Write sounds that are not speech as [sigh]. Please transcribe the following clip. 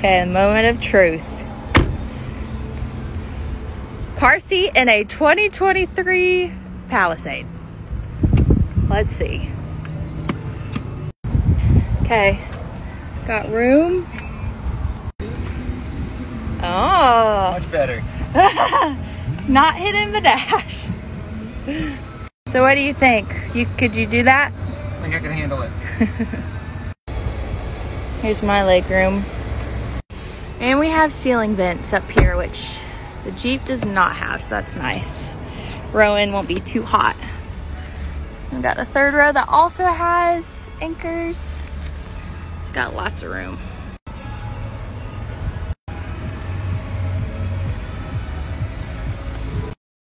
Okay, moment of truth. Car seat in a 2023 Palisade. Let's see. Okay, got room. Oh, Much better. [laughs] not hitting the dash. So what do you think? You could you do that? I think I can handle it. [laughs] Here's my leg room. And we have ceiling vents up here, which the Jeep does not have, so that's nice. Rowan won't be too hot. We've got the third row that also has anchors. It's got lots of room.